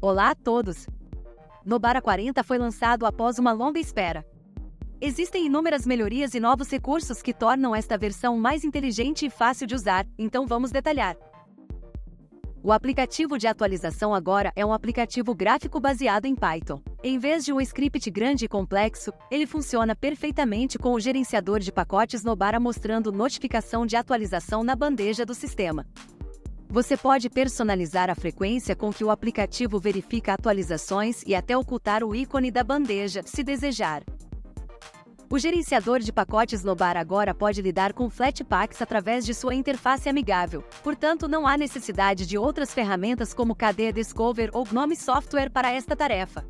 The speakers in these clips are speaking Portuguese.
Olá a todos! Nobara 40 foi lançado após uma longa espera. Existem inúmeras melhorias e novos recursos que tornam esta versão mais inteligente e fácil de usar, então vamos detalhar. O aplicativo de atualização agora é um aplicativo gráfico baseado em Python. Em vez de um script grande e complexo, ele funciona perfeitamente com o gerenciador de pacotes Nobara mostrando notificação de atualização na bandeja do sistema. Você pode personalizar a frequência com que o aplicativo verifica atualizações e até ocultar o ícone da bandeja, se desejar. O gerenciador de pacotes Nobar agora pode lidar com Flatpaks através de sua interface amigável, portanto não há necessidade de outras ferramentas como KD Discover ou Gnome Software para esta tarefa.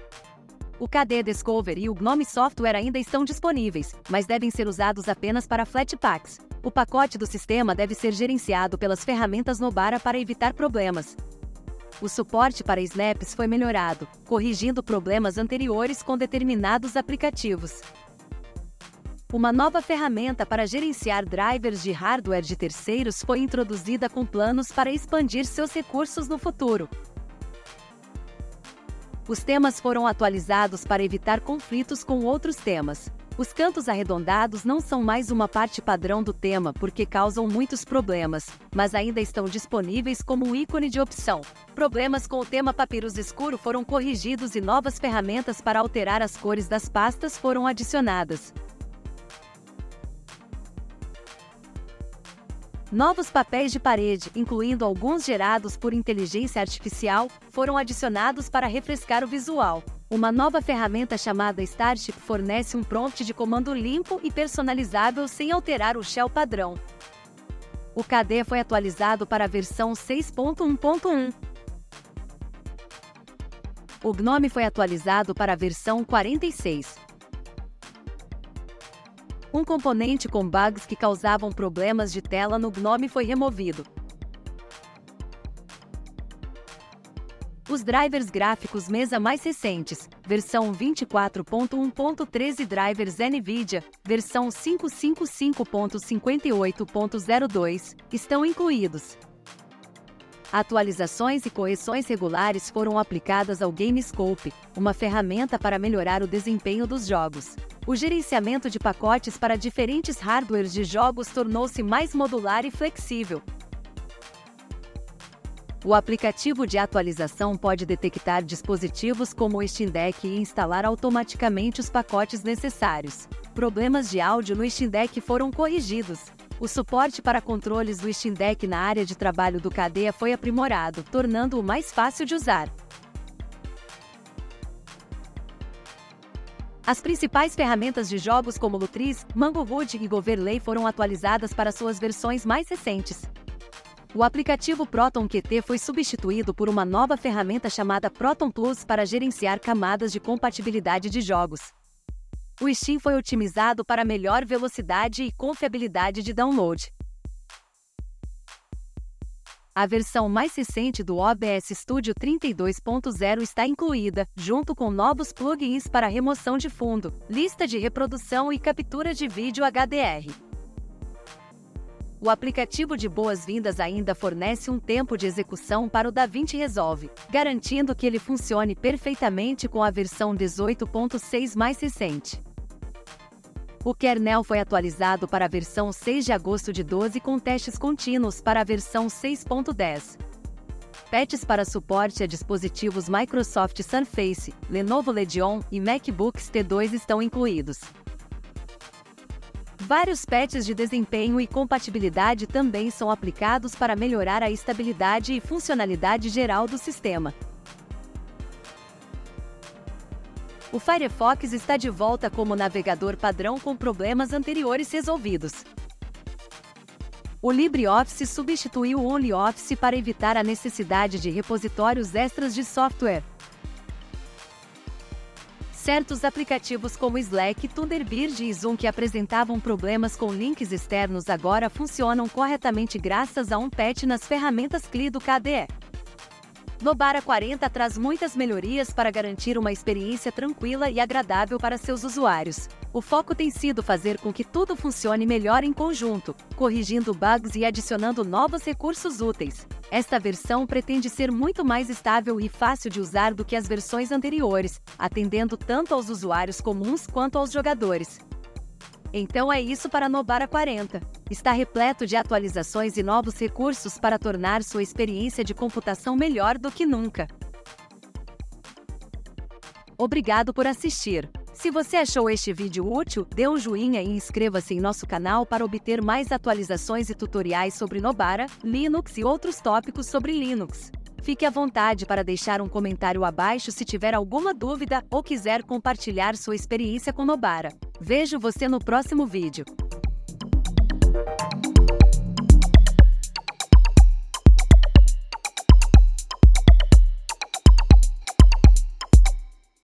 O KD Discover e o Gnome Software ainda estão disponíveis, mas devem ser usados apenas para Flatpaks. O pacote do sistema deve ser gerenciado pelas ferramentas Nobara para evitar problemas. O suporte para snaps foi melhorado, corrigindo problemas anteriores com determinados aplicativos. Uma nova ferramenta para gerenciar drivers de hardware de terceiros foi introduzida com planos para expandir seus recursos no futuro. Os temas foram atualizados para evitar conflitos com outros temas. Os cantos arredondados não são mais uma parte padrão do tema porque causam muitos problemas, mas ainda estão disponíveis como um ícone de opção. Problemas com o tema papyrus escuro foram corrigidos e novas ferramentas para alterar as cores das pastas foram adicionadas. Novos papéis de parede, incluindo alguns gerados por inteligência artificial, foram adicionados para refrescar o visual. Uma nova ferramenta chamada Starship fornece um prompt de comando limpo e personalizável sem alterar o shell padrão. O KD foi atualizado para a versão 6.1.1. O GNOME foi atualizado para a versão 46. Um componente com bugs que causavam problemas de tela no GNOME foi removido. Os drivers gráficos mesa mais recentes, versão 24.1.13 drivers NVIDIA, versão 555.58.02, estão incluídos. Atualizações e correções regulares foram aplicadas ao GameScope, uma ferramenta para melhorar o desempenho dos jogos. O gerenciamento de pacotes para diferentes hardwares de jogos tornou-se mais modular e flexível. O aplicativo de atualização pode detectar dispositivos como o Steam Deck e instalar automaticamente os pacotes necessários. Problemas de áudio no Steam Deck foram corrigidos. O suporte para controles do Steam Deck na área de trabalho do Cadeia foi aprimorado, tornando-o mais fácil de usar. As principais ferramentas de jogos como Lutris, Mangowood e Goverlay foram atualizadas para suas versões mais recentes. O aplicativo Proton QT foi substituído por uma nova ferramenta chamada Proton Plus para gerenciar camadas de compatibilidade de jogos. O Steam foi otimizado para melhor velocidade e confiabilidade de download. A versão mais recente do OBS Studio 32.0 está incluída, junto com novos plugins para remoção de fundo, lista de reprodução e captura de vídeo HDR. O aplicativo de boas-vindas ainda fornece um tempo de execução para o DaVinci Resolve, garantindo que ele funcione perfeitamente com a versão 18.6 mais recente. O kernel foi atualizado para a versão 6 de agosto de 12 com testes contínuos para a versão 6.10. Patches para suporte a dispositivos Microsoft Surface, Lenovo Legion e MacBooks T2 estão incluídos. Vários patches de desempenho e compatibilidade também são aplicados para melhorar a estabilidade e funcionalidade geral do sistema. O Firefox está de volta como navegador padrão com problemas anteriores resolvidos. O LibreOffice substituiu o OnlyOffice para evitar a necessidade de repositórios extras de software. Certos aplicativos como Slack, Thunderbird e Zoom que apresentavam problemas com links externos agora funcionam corretamente graças a um patch nas ferramentas CLI do KDE. Nobara 40 traz muitas melhorias para garantir uma experiência tranquila e agradável para seus usuários. O foco tem sido fazer com que tudo funcione melhor em conjunto, corrigindo bugs e adicionando novos recursos úteis. Esta versão pretende ser muito mais estável e fácil de usar do que as versões anteriores, atendendo tanto aos usuários comuns quanto aos jogadores. Então é isso para Nobara 40. Está repleto de atualizações e novos recursos para tornar sua experiência de computação melhor do que nunca. Obrigado por assistir. Se você achou este vídeo útil, dê um joinha e inscreva-se em nosso canal para obter mais atualizações e tutoriais sobre Nobara, Linux e outros tópicos sobre Linux. Fique à vontade para deixar um comentário abaixo se tiver alguma dúvida ou quiser compartilhar sua experiência com Nobara. Vejo você no próximo vídeo.